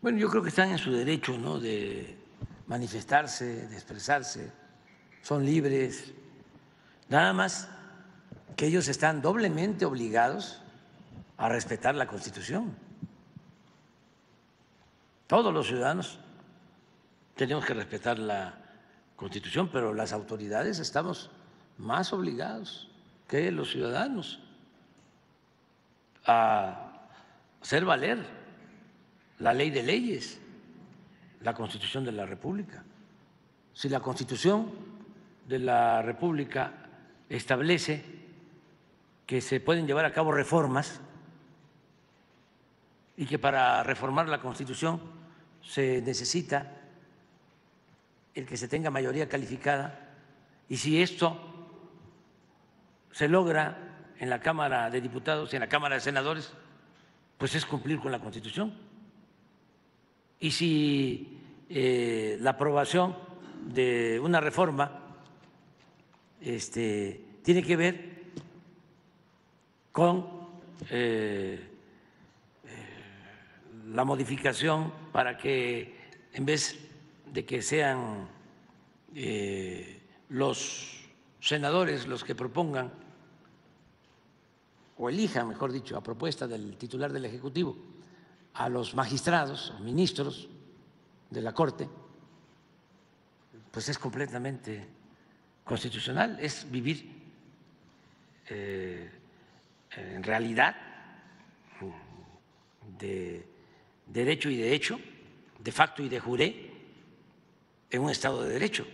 Bueno, yo creo que están en su derecho, ¿no? De manifestarse, de expresarse, son libres. Nada más que ellos están doblemente obligados a respetar la Constitución. Todos los ciudadanos tenemos que respetar la Constitución, pero las autoridades estamos más obligados que los ciudadanos a hacer valer la ley de leyes, la Constitución de la República. Si la Constitución de la República establece que se pueden llevar a cabo reformas y que para reformar la Constitución se necesita el que se tenga mayoría calificada y si esto se logra en la Cámara de Diputados y en la Cámara de Senadores, pues es cumplir con la Constitución. Y si eh, la aprobación de una reforma este, tiene que ver con eh, eh, la modificación para que en vez de que sean los senadores los que propongan o elijan, mejor dicho, a propuesta del titular del Ejecutivo, a los magistrados o ministros de la Corte, pues es completamente constitucional, es vivir eh, en realidad de derecho y de hecho, de facto y de juré, en un Estado de Derecho.